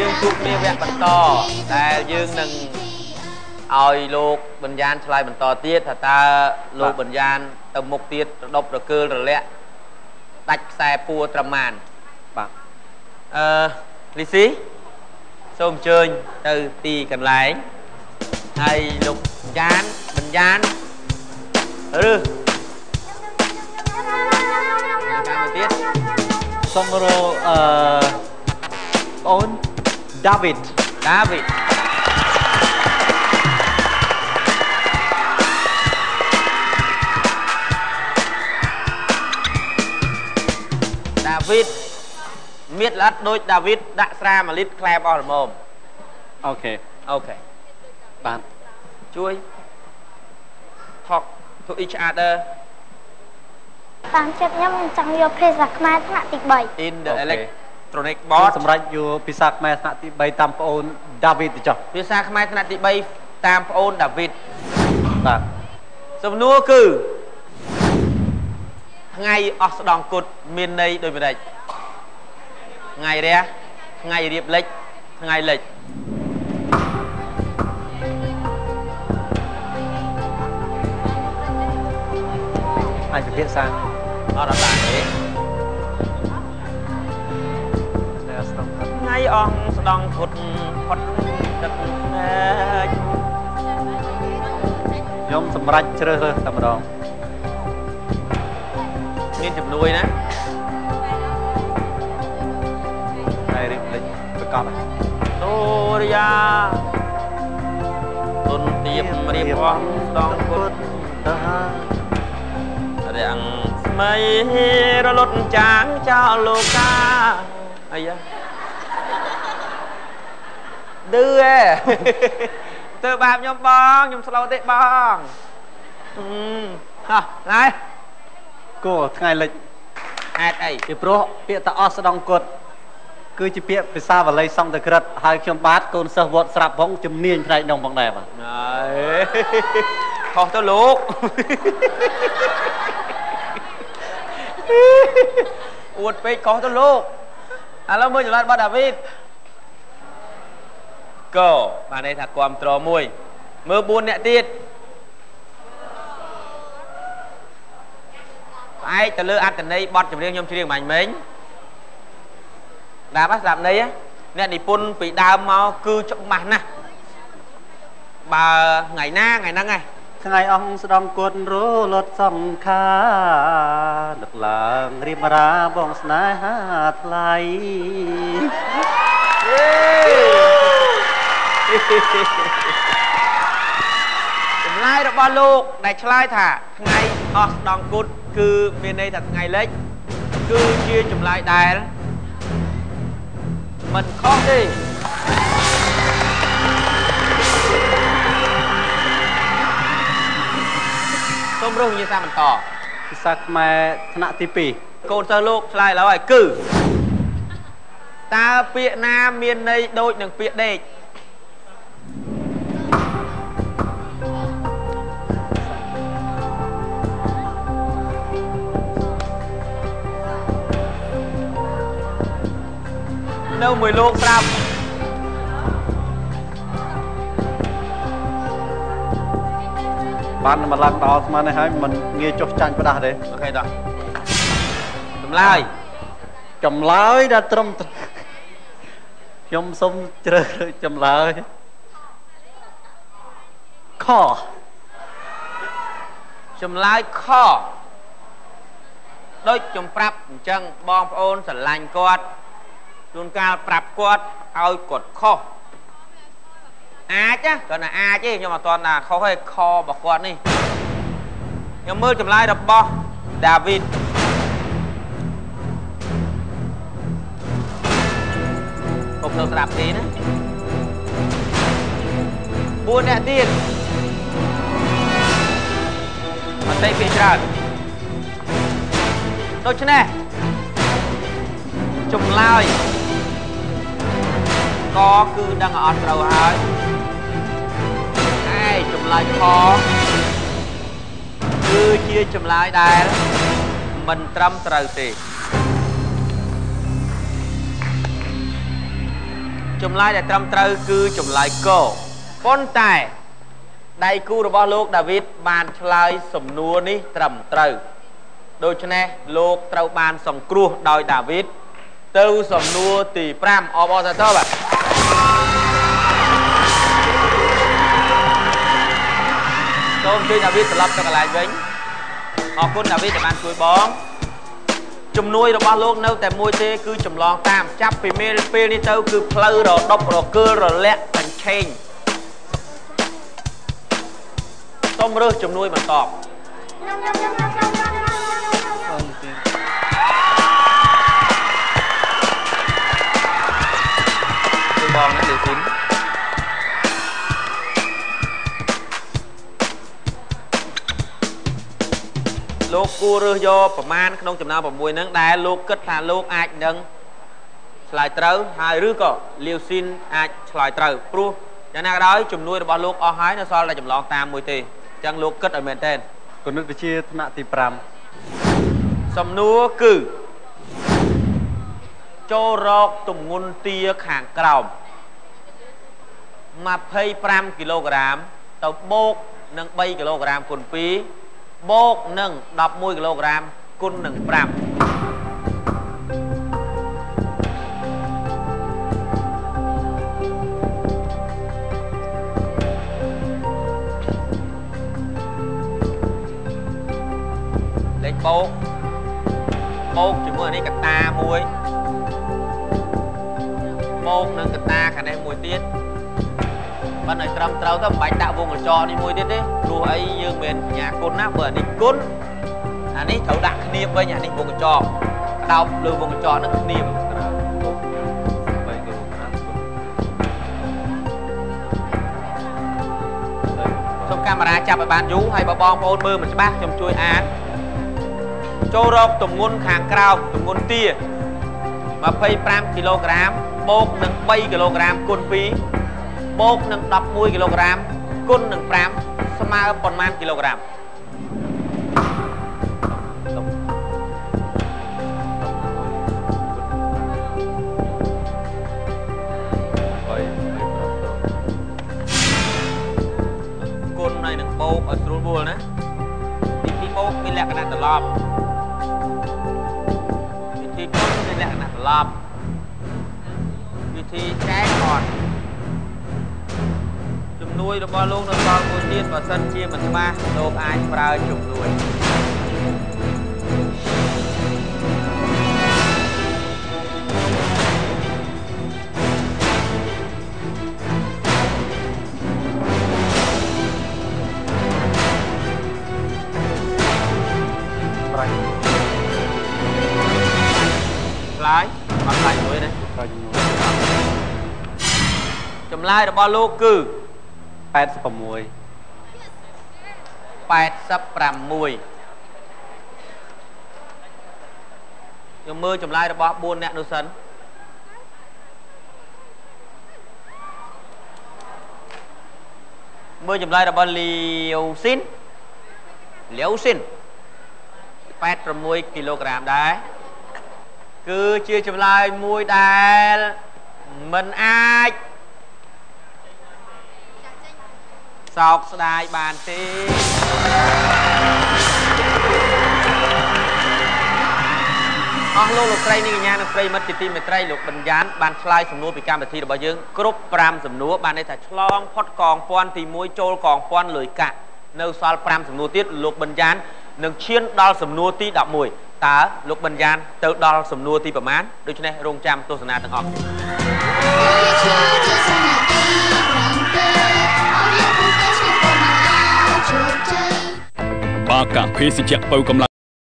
យើងជួបគ្នាវគ្គបន្តដែលយើងនឹងឲ្យលោកបញ្ញានឆ្លើយបន្តទៀតថាតើលោកបញ្ញានទៅមុខទៀតរដប់រកើលរលាក់ដាច់ខ្សែពួរត្រឹមម៉ានបាទអឺលីស៊ីសូមអញ្ជើញទៅទីកន្លែងហើយលោកបញ្ញានបញ្ញានឬតាមទៅទៀតសូមរកអឺបងអូន David ដាវីតដាវីតមៀតល្អិតដូចដាវីតដាក់ស្រា1លីត្រខ្លែបអស់ល្មមអូខេអូខេបាទជួយ talk to each other តាមចិត្តខ្ញុំខ្ញុំចង់យកភាសាខ្មែរថ្នាក់ទី3 in the Okay. Electronic បត board សម្រាប់យកភាសាខ្មែរថ្នាក់ទី3តាមបងអូន David ទៅចុះភាសាខ្មែរថ្នាក់ទី3តាមប្អូនដាវីតបាទសំណួរគឺថ្ងៃអស់ស្ដងគុតមានន័យដូចម្ដេចថ្ងៃរះថ្ងៃរៀបលិចថ្ងៃលិចអាចពិភាក្សាអត់អត់បានទេ ថាថ្ងៃអស់ស្ដងគុតផុតទឹកភ្នែកខ្ញុំសម្រេចជ្រើសរើសតែម្ដងមានជំនួយណាហើយរៀបលេចប្រកបហើយសូរិយាទុនទៀបរៀបអស់ស្ដងគុតទៅរាំងស្មៃរលត់ចាងចោលលោកាអីយ៉ា ឌឺហ៎ទៅបាបខ្ញុំបងខ្ញុំស្លូតទេបងហឹមហោះណាយគោថ្ងៃលិចហេតុអីពីព្រោះពាក្យតាអស់ស្ដង់គុតគឺជាពាក្យភាសាបាលីសង្ស្ក្រឹតហើយខ្ញុំបាទកូនសិស្សវត្តស្រាប់ផងជំនាញផ្នែកនោះផងដែរបាទហើយខុសទៅលោកអួតពេកខុសទៅលោកឥឡូវមើលចម្លើយរបស់ដាវីត កបានន័យថាគ្រប់ត្រមួយមើល4អ្នកទៀតផ្អែកទៅលើអត្តន័យបទចម្រៀងខ្ញុំច្រៀងបាញ់មិញដាប់ហ៎ស្ដាប់ន័យហ៎អ្នកនិពន្ធពីដើមមកគឺច្បាស់ណាស់បើថ្ងៃណាថ្ងៃហ្នឹងឯងថ្ងៃអង្គស្ដង់គុតរលត់សង្ខារនឹកឡើងរៀបរាបងស្នេហាថ្លៃ ចម្លើយរបស់លោកដែលឆ្លើយថាថ្ងៃអស់ស្ដង់គុតគឺមានន័យថាថ្ងៃលិចគឺជាចម្លើយដែលមិនខុសទេសូមរស់វិញ្ញាសាបន្តភាសាខ្មែរថ្នាក់ទី2កូនសិស្សលោកឆ្លើយឡើយហើយគឺតើពាក្យណាមានន័យដូចនឹងពាក្យដេក មួយលោកប្រាប់បានមកឡើងដល់ស្មាននេះហើយមិនងាយចុះចាញ់ផ្ដាស់ទេអូខេតោះចម្លើយចម្លើយដល់ត្រឹមត្រូវខ្ញុំសូមជ្រើសរើសចម្លើយខចម្លើយខដូចខ្ញុំប្រាប់អញ្ចឹងបងប្អូនស្រឡាញ់គាត់ ជួនកាលប្រាប់គាត់ឲ្យគាត់ខុសអាចណាគាត់ថាអាចទេខ្ញុំអត់ទាន់ថាខុសទេខរបស់គាត់នេះខ្ញុំមើលចម្លើយរបស់ដាវីតពុកនៅស្ដាប់ទេណា4អ្នកទៀតអត់ទេពីច្រើនដូច្នេះចម្លើយ កគឺដឹងអត់ត្រូវហើយឯចម្លើយខគឺជាចម្លើយដែលមិនត្រឹមត្រូវទេចម្លើយដែលត្រឹមត្រូវគឺចម្លើយកប៉ុន្តែដៃគូរបស់លោកដាវីតបានឆ្លើយសំណួរនេះត្រឹមត្រូវដូច្នេះលោកត្រូវបានសង្គ្រោះដោយដាវីតទៅសំណួរទី5អបអរសាទរបាទ សូមជួយដាវីតត្រឡប់ទៅកន្លែងវិញអរគុណដាវីតដែលបានជួយបងជំនួយរបស់លោកនៅតែមួយទេគឺចម្លងតាមចាប់ពីមេពេលនេះទៅគឺផ្លូវរដប់រកើលរលាក់កញ្ឆេងសូមរើសជំនួយបន្តអឺទី លោកគួររើសយកប្រមាណក្នុងចំណោម6ហ្នឹងដែលលោកគិតថាលោកអាចនឹងឆ្លើយត្រូវហើយឬក៏លាវស៊ីនអាចឆ្លើយត្រូវព្រោះយ៉ាងណាក៏ដោយជំនួយរបស់លោកអស់ហើយនៅសល់តែចម្លងតាមមួយទេអញ្ចឹងលោកគិតឲ្យមែនតើគណិតវិទ្យាថ្នាក់ទី5សំណួរគឺចូលរកទម្ងន់ទាខាងក្រោម25គីឡូក្រាមទៅបូកនឹង3គីឡូក្រាមគុណ2 បូកនឹង11គីឡូក្រាមគុណនឹង5លេខបូកបូកជាមួយអានេះកតាមួយបូកនឹងកតាខាងនេះមួយទៀត បើឲ្យត្រឹមត្រូវទៅមិនបាច់ដាក់វងកញ្ចក់នេះមួយទៀតទេព្រោះអីយើងមិនបញ្ញាគុណណាបើអានេះគុណអានេះត្រូវដាក់គ្នាវិញអានេះវងកញ្ចក់ក្តោបលើវងកញ្ចក់នឹងគ្នា3គីឡូក្រាមគុណសូមកាមេរ៉ាចាប់ឲ្យបានយូរហើយបើបងប្អូនមើលមិនច្បាស់ខ្ញុំជួយអានចូលរកទម្ងន់ខាងក្រោមទម្ងន់ទា25គីឡូក្រាមបូកនឹង3គីឡូក្រាមគុណ2 បូកនឹង11គីឡូក្រាមគុណនឹង5ស្មើប៉ុន្មានគីឡូក្រាមគុណហើយនឹងបូកឲ្យស្រួលបួលណាវិធីបូកមានលក្ខណៈត្រឡប់វិធីគុណមានលក្ខណៈត្រឡប់វិធីចែកអត់ជំ នួយរបស់លោកនៅសល់មួយទៀតបើសិនជាមិនច្បាស់លោកអាចប្រើជំនួយឆ្លើយអត់ឆ្លើយមួយទេប្រចំនួនចម្លើយរបស់លោកគឺ 86 86ខ្ញុំមើលចម្លើយរបស់4អ្នកនោះសិនមើលចម្លើយរបស់លាវស៊ីនលាវស៊ីន86គីឡូក្រាមដែរគឺជាចម្លើយមួយដែលមិនអាច សោកស្ដាយបានទេអស់លោកលោកស្រីនាងកញ្ញានិងប្រិយមិត្តជាទីមេត្រីលោកបញ្ញត្តិបានឆ្លើយសំណួរពីកម្មវិធីរបស់យើងគ្រប់5សំណួរបានន័យថាឆ្លងផុតកងពាន់ទី1ចូលកងពាន់លុយកាក់នៅសល់5សំណួរទៀតលោកបញ្ញត្តិនឹងឈានដល់សំណួរទី11តើលោកបញ្ញត្តិទៅដល់សំណួរទីប្រមាណដូច្នេះរងចាំទស្សនាទាំងអស់ កាភេសជ្ជៈបើកម្លាំង